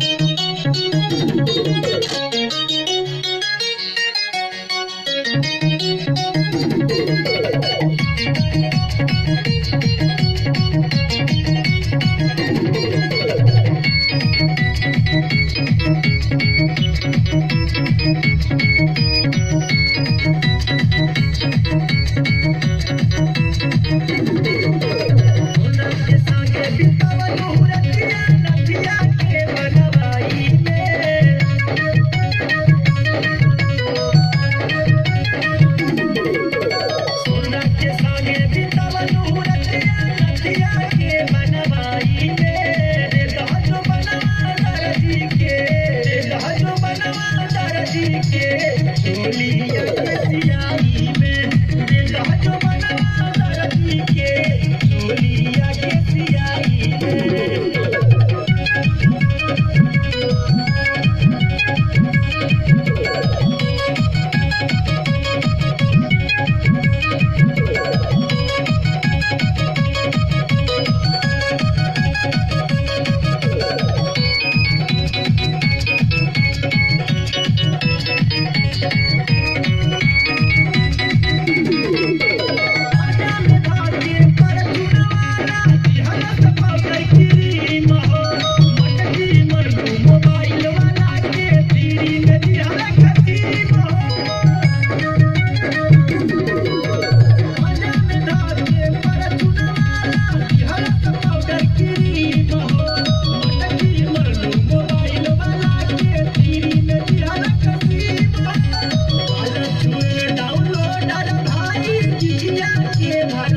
Thank you. के बोलिए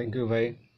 thank you bye.